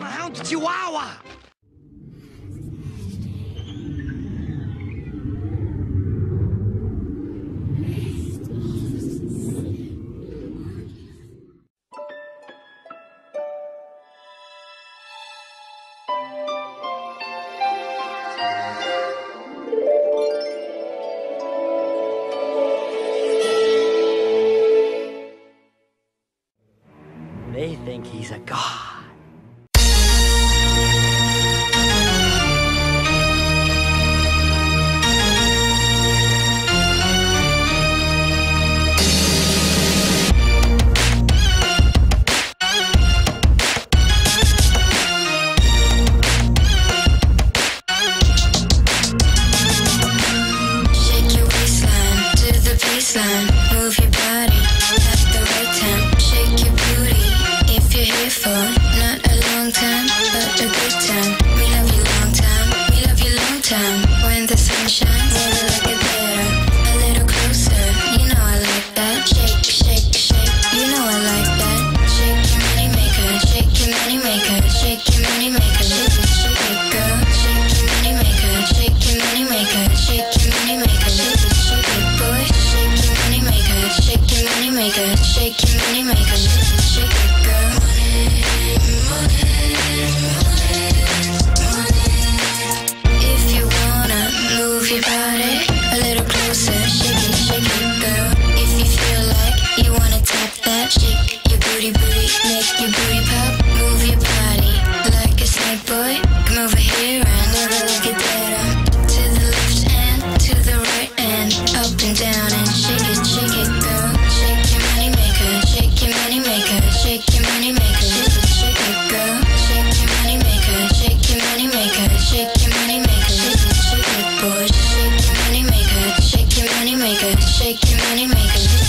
Hound Chihuahua! They think he's a god. A good time. We love you long time. We love you long time. When the sun shines, never like it better. A little closer, you know I like that. Shake, shake, shake. You know I like that. Shake your money maker, shake your money maker, shake your money maker. A little closer, shake it, shake it, girl. If you feel like you wanna tap that, shake your booty, booty, make your booty pop. Move your body like a snake, boy. Come over here and better. Uh. To the left and to the right and up and down and shake it, shake it, girl. Shake your money maker, shake your money maker, shake your money maker, money maker, shake your money maker.